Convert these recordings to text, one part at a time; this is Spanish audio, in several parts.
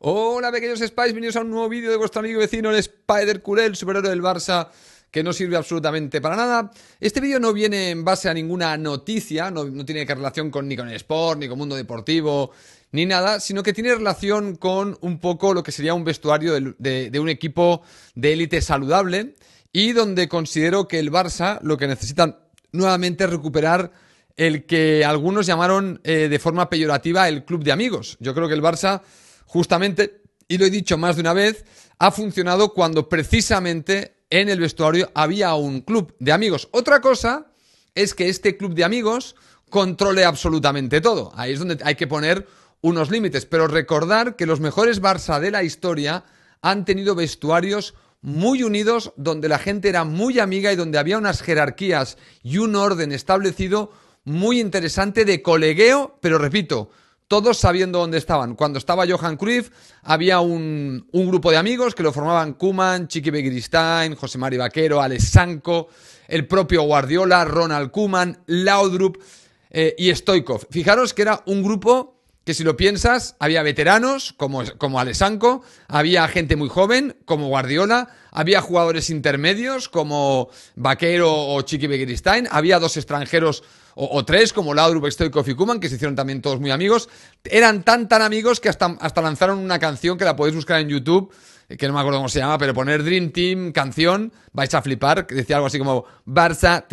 Hola pequeños Spice, bienvenidos a un nuevo vídeo de vuestro amigo vecino, el Spider Culé, el superhéroe del Barça, que no sirve absolutamente para nada. Este vídeo no viene en base a ninguna noticia, no, tiene que relación con, ni con el sport, ni con mundo deportivo, ni nada, sino que tiene relación con un poco lo que sería un vestuario de, un equipo de élite saludable y donde considero que el Barça lo que necesita nuevamente es recuperar el que algunos llamaron eh, de forma peyorativa el club de amigos. Yo creo que el Barça, justamente, y lo he dicho más de una vez, ha funcionado cuando precisamente en el vestuario había un club de amigos. Otra cosa es que este club de amigos controle absolutamente todo. Ahí es donde hay que poner unos límites. Pero recordar que los mejores Barça de la historia han tenido vestuarios muy unidos, donde la gente era muy amiga y donde había unas jerarquías y un orden establecido muy interesante de colegueo, pero repito, todos sabiendo dónde estaban. Cuando estaba Johan Cruyff, había un, grupo de amigos que lo formaban Kuman, Chiqui Begiristain, José Mari Vaquero, Alex Sanko, el propio Guardiola, Ronald Kuman, Laudrup eh, y Stoikov. Fijaros que era un grupo que si lo piensas, había veteranos como, como Alessanco, había gente muy joven como Guardiola, había jugadores intermedios como Vaquero o Chiqui Begiristain, había dos extranjeros o, tres como Laudrup, Stoikov y Kuman, que se hicieron también todos muy amigos. Eran tan tan amigos que hasta, hasta lanzaron una canción que la podéis buscar en YouTube que no me acuerdo cómo se llama, pero poner Dream Team canción, vais a flipar, decía algo así como Barça,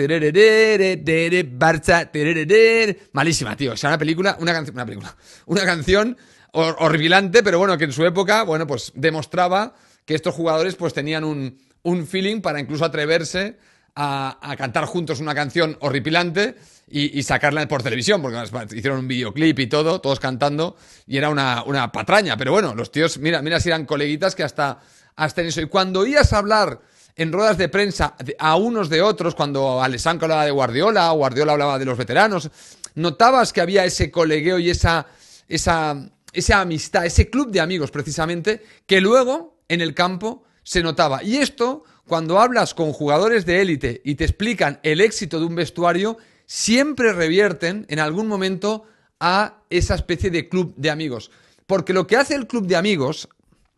Barça, malísima, tío, o sea, una película, una canción, una película, una canción horripilante, pero bueno, que en su época, bueno, pues demostraba que estos jugadores pues tenían un, un feeling para incluso atreverse a, cantar juntos una canción horripilante y, sacarla por televisión, porque hicieron un videoclip y todo, todos cantando, y era una, patraña. Pero bueno, los tíos, mira, mira si eran coleguitas que hasta, hasta en eso. Y cuando oías hablar en ruedas de prensa a unos de otros, cuando Alessandro hablaba de Guardiola, Guardiola hablaba de los veteranos, notabas que había ese colegueo y esa, esa, esa amistad, ese club de amigos precisamente, que luego en el campo se notaba. Y esto cuando hablas con jugadores de élite y te explican el éxito de un vestuario, siempre revierten en algún momento a esa especie de club de amigos. Porque lo que hace el club de amigos,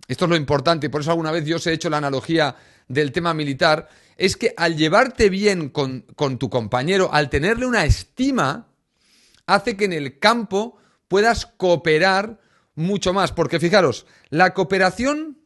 esto es lo importante, por eso alguna vez yo os he hecho la analogía del tema militar, es que al llevarte bien con, con tu compañero, al tenerle una estima, hace que en el campo puedas cooperar mucho más. Porque fijaros, la cooperación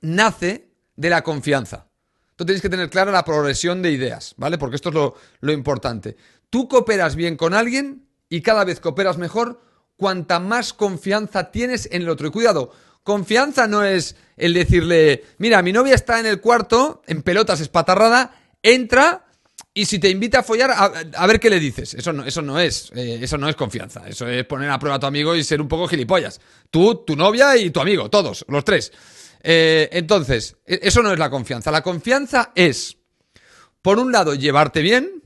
nace de la confianza. Tú tienes que tener clara la progresión de ideas, ¿vale? Porque esto es lo, importante. Tú cooperas bien con alguien y cada vez cooperas mejor cuanta más confianza tienes en el otro. Y cuidado, confianza no es el decirle, mira, mi novia está en el cuarto, en pelotas espatarrada, entra y si te invita a follar, a, ver qué le dices. Eso no, eso no es, eh, eso no es confianza. Eso es poner a prueba a tu amigo y ser un poco gilipollas. Tú, tu novia y tu amigo, todos, los tres. Eh, entonces, e-, eso no es la confianza. La confianza es, por un lado, llevarte bien,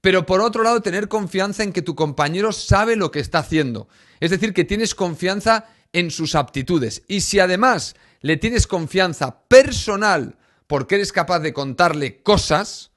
pero por otro lado, tener confianza en que tu compañero sabe lo que está haciendo. Es decir, que tienes confianza en sus aptitudes. Y si además le tienes confianza personal porque eres capaz de contarle cosas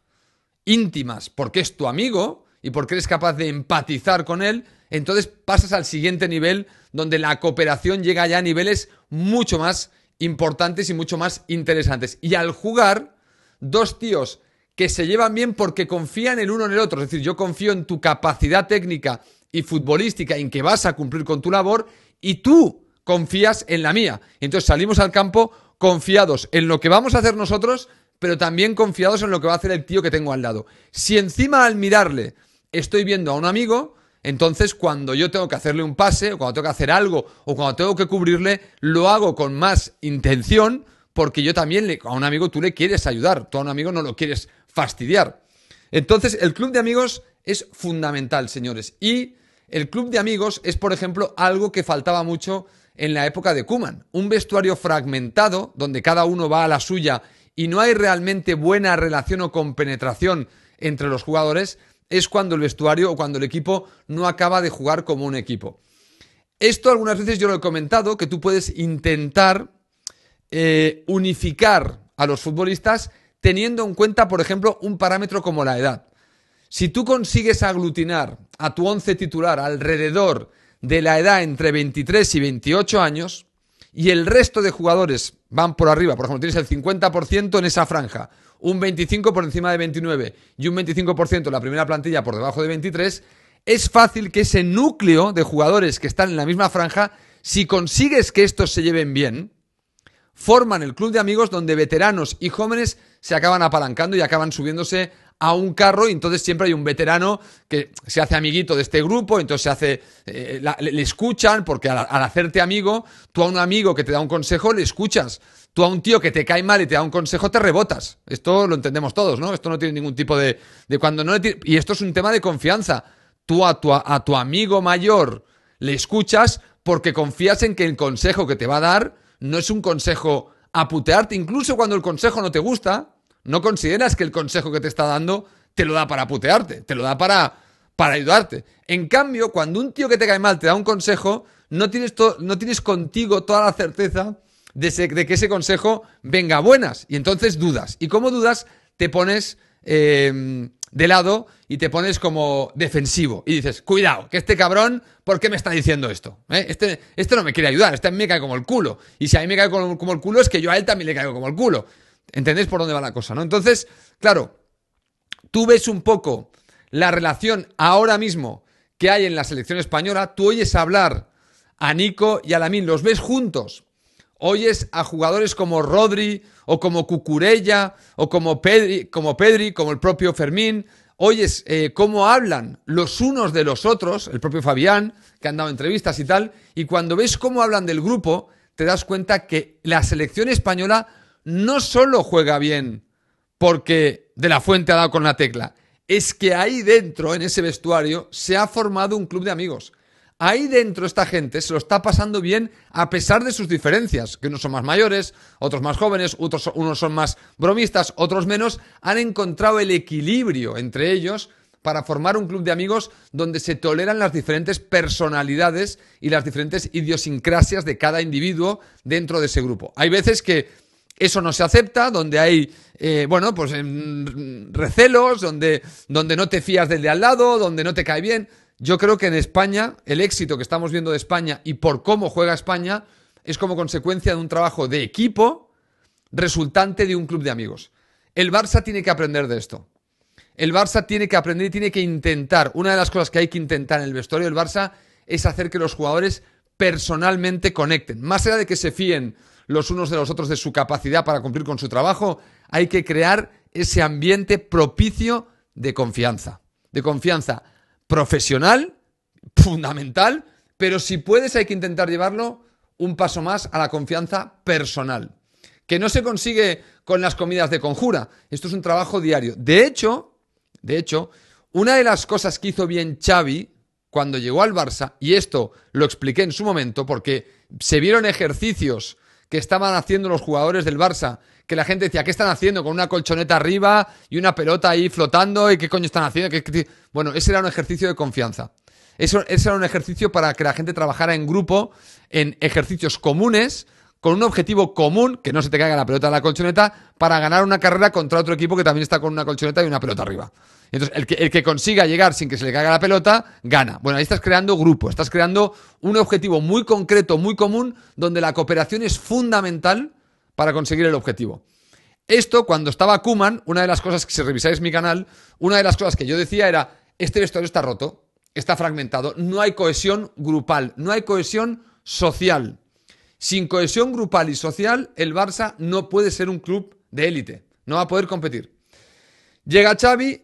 íntimas, porque es tu amigo y porque eres capaz de empatizar con él, entonces pasas al siguiente nivel donde la cooperación llega ya a niveles mucho más importantes y mucho más interesantes. Y al jugar, dos tíos que se llevan bien porque confían el uno en el otro. Es decir, yo confío en tu capacidad técnica y futbolística, en que vas a cumplir con tu labor, y tú confías en la mía. Entonces salimos al campo confiados en lo que vamos a hacer nosotros, pero también confiados en lo que va a hacer el tío que tengo al lado. Si encima al mirarle estoy viendo a un amigo, entonces, cuando yo tengo que hacerle un pase, o cuando tengo que hacer algo, o cuando tengo que cubrirle, lo hago con más intención, porque yo también le, a un amigo tú le quieres ayudar, tú a un amigo no lo quieres fastidiar. Entonces, el club de amigos es fundamental, señores. Y el club de amigos es, por ejemplo, algo que faltaba mucho en la época de Kuman. Un vestuario fragmentado, donde cada uno va a la suya y no hay realmente buena relación o compenetración entre los jugadores, es cuando el vestuario o cuando el equipo no acaba de jugar como un equipo. Esto algunas veces yo lo he comentado, que tú puedes intentar eh, unificar a los futbolistas teniendo en cuenta, por ejemplo, un parámetro como la edad. Si tú consigues aglutinar a tu once titular alrededor de la edad entre 23 y 28 años, y el resto de jugadores van por arriba, por ejemplo, tienes el 50% en esa franja, un 25% por encima de 29 y un 25% en la primera plantilla por debajo de 23, es fácil que ese núcleo de jugadores que están en la misma franja, si consigues que estos se lleven bien, forman el club de amigos donde veteranos y jóvenes se acaban apalancando y acaban subiéndose a un carro y entonces siempre hay un veterano que se hace amiguito de este grupo, entonces se hace, eh, le, escuchan, porque al, hacerte amigo, tú a un amigo que te da un consejo le escuchas, tú a un tío que te cae mal y te da un consejo te rebotas. Esto lo entendemos todos, ¿no? Esto no tiene ningún tipo de... de cuando no y esto es un tema de confianza. Tú a tu, a tu amigo mayor le escuchas porque confías en que el consejo que te va a dar no es un consejo a putearte, incluso cuando el consejo no te gusta, no consideras que el consejo que te está dando te lo da para putearte, te lo da para, para ayudarte. En cambio, cuando un tío que te cae mal te da un consejo, no tienes, no tienes contigo toda la certeza de, que ese consejo venga buenas. Y entonces dudas. Y como dudas, te pones em, de lado y te pones como defensivo. Y dices, cuidado, que este cabrón, ¿por qué me está diciendo esto? ¿Eh? Este, no me quiere ayudar, este a mí me cae como el culo. Y si a mí me cae como, el culo, es que yo a él también le caigo como el culo. ¿Entendéis por dónde va la cosa, no? Entonces, claro, tú ves un poco la relación ahora mismo que hay en la selección española, tú oyes hablar a Nico y a Lamin, los ves juntos. Oyes a jugadores como Rodri o como Cucurella o como Pedri, como, Pedri, como el propio Fermín. Oyes eh, cómo hablan los unos de los otros, el propio Fabián, que han dado entrevistas y tal, y cuando ves cómo hablan del grupo, te das cuenta que la selección española no solo juega bien porque De la Fuente ha dado con la tecla, es que ahí dentro, en ese vestuario, se ha formado un club de amigos. Ahí dentro esta gente se lo está pasando bien a pesar de sus diferencias, que unos son más mayores, otros más jóvenes, otros, unos son más bromistas, otros menos, han encontrado el equilibrio entre ellos para formar un club de amigos donde se toleran las diferentes personalidades y las diferentes idiosincrasias de cada individuo dentro de ese grupo. Hay veces que eso no se acepta, donde hay, eh, bueno, pues recelos, donde, donde no te fías del de al lado, donde no te cae bien. Yo creo que en España, el éxito que estamos viendo de España y por cómo juega España es como consecuencia de un trabajo de equipo resultante de un club de amigos. El Barça tiene que aprender de esto. El Barça tiene que aprender y tiene que intentar. Una de las cosas que hay que intentar en el vestuario del Barça es hacer que los jugadores personalmente conecten. Más allá de que se fíen los unos de los otros de su capacidad para cumplir con su trabajo, hay que crear ese ambiente propicio de confianza. De confianza profesional, fundamental, pero si puedes hay que intentar llevarlo un paso más a la confianza personal. Que no se consigue con las comidas de conjura. Esto es un trabajo diario. De hecho, de hecho, una de las cosas que hizo bien Xavi cuando llegó al Barça, y esto lo expliqué en su momento, porque se vieron ejercicios que estaban haciendo los jugadores del Barça, que la gente decía, ¿qué están haciendo? Con una colchoneta arriba y una pelota ahí flotando, ¿y qué coño están haciendo? Bueno, ese era un ejercicio de confianza. Eso, ese era un ejercicio para que la gente trabajara en grupo, en ejercicios comunes, con un objetivo común, que no se te caiga la pelota de la colchoneta, para ganar una carrera contra otro equipo que también está con una colchoneta y una pelota arriba. Entonces, el que, el que consiga llegar sin que se le caiga la pelota, gana. Bueno, ahí estás creando grupo, estás creando un objetivo muy concreto, muy común, donde la cooperación es fundamental para conseguir el objetivo. Esto, cuando estaba Kuman, una de las cosas que si revisáis mi canal, una de las cosas que yo decía era, este vestuario está roto, está fragmentado, no hay cohesión grupal, no hay cohesión social. Sin cohesión grupal y social, el Barça no puede ser un club de élite, no va a poder competir. Llega Xavi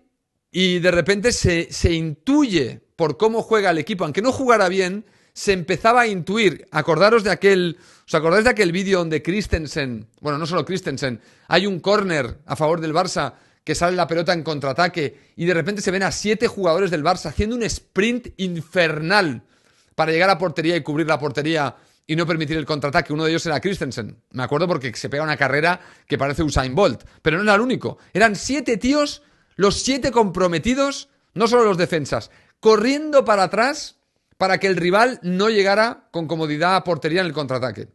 y de repente se, se intuye por cómo juega el equipo, aunque no jugara bien, se empezaba a intuir. Acordaros de aquel, ¿os acordáis de aquel vídeo donde Christensen, bueno, no solo Christensen, hay un córner a favor del Barça que sale la pelota en contraataque y de repente se ven a siete jugadores del Barça haciendo un sprint infernal para llegar a portería y cubrir la portería y no permitir el contraataque. Uno de ellos era Christensen. Me acuerdo porque se pega una carrera que parece Usain Bolt, pero no era el único. Eran siete tíos los siete comprometidos, no solo los defensas, corriendo para atrás para que el rival no llegara con comodidad a portería en el contraataque.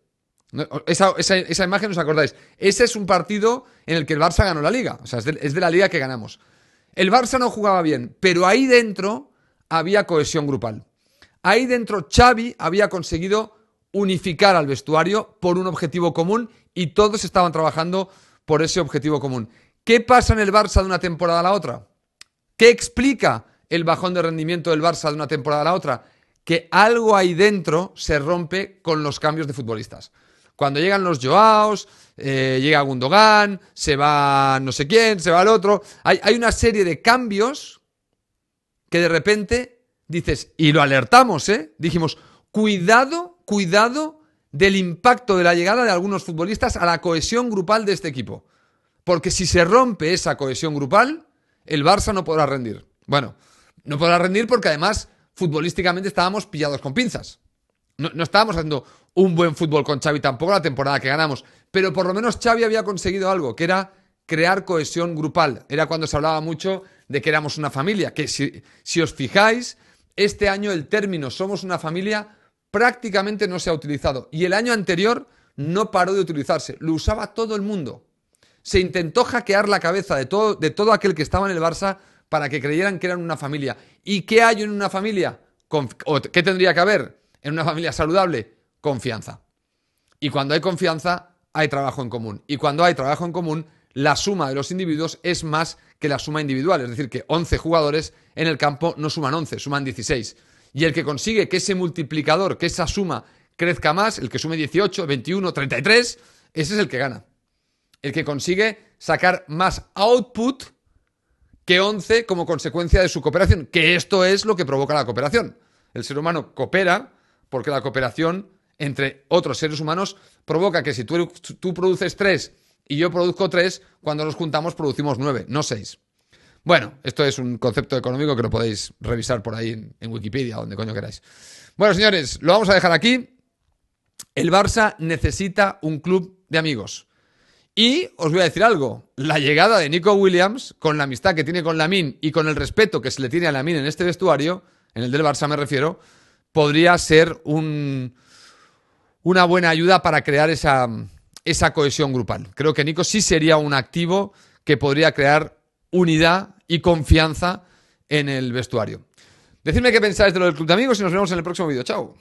Esa, imagen os acordáis. Ese es un partido en el que el Barça ganó la liga. O sea, es de, es de la liga que ganamos. El Barça no jugaba bien, pero ahí dentro había cohesión grupal. Ahí dentro Xavi había conseguido unificar al vestuario por un objetivo común y todos estaban trabajando por ese objetivo común. ¿Qué pasa en el Barça de una temporada a la otra? ¿Qué explica el bajón de rendimiento del Barça de una temporada a la otra? Que algo ahí dentro se rompe con los cambios de futbolistas. Cuando llegan los Joaos, eh, llega Gundogan, se va no sé quién, se va el otro. Hay, hay una serie de cambios que de repente dices, y lo alertamos, ¿eh? Dijimos, cuidado, cuidado del impacto de la llegada de algunos futbolistas a la cohesión grupal de este equipo. Porque si se rompe esa cohesión grupal, el Barça no podrá rendir. Bueno, no podrá rendir porque además futbolísticamente estábamos pillados con pinzas. No, estábamos haciendo un buen fútbol con Xavi tampoco la temporada que ganamos, pero por lo menos Xavi había conseguido algo, que era crear cohesión grupal. Era cuando se hablaba mucho de que éramos una familia, que si, si os fijáis, este año el término somos una familia prácticamente no se ha utilizado. Y el año anterior no paró de utilizarse. Lo usaba todo el mundo. Se intentó hackear la cabeza de todo, de todo aquel que estaba en el Barça para que creyeran que eran una familia. ¿Y qué hay en una familia? ¿Qué tendría que haber en una familia saludable? Confianza. Y cuando hay confianza, hay trabajo en común. Y cuando hay trabajo en común, la suma de los individuos es más que la suma individual. Es decir, que 11 jugadores en el campo no suman 11, suman 16. Y el que consigue que ese multiplicador, que esa suma crezca más, el que sume 18, 21, 33, ese es el que gana. El que consigue sacar más output que 11 como consecuencia de su cooperación, que esto es lo que provoca la cooperación. El ser humano coopera porque la cooperación entre otros seres humanos provoca que si tú, tú produces 3 y yo produzco 3, cuando nos juntamos producimos 9, no 6. Bueno, esto es un concepto económico que lo podéis revisar por ahí en, en Wikipedia, donde coño queráis. Bueno, señores, lo vamos a dejar aquí. El Barça necesita un club de amigos. Y os voy a decir algo, la llegada de Nico Williams, con la amistad que tiene con Lamin y con el respeto que se le tiene a Lamin en este vestuario, en el del Barça me refiero, podría ser un, una buena ayuda para crear esa, esa cohesión grupal. Creo que Nico sí sería un activo que podría crear unidad y confianza en el vestuario. Decidme qué pensáis de lo del Club de Amigos y nos vemos en el próximo vídeo. Chao.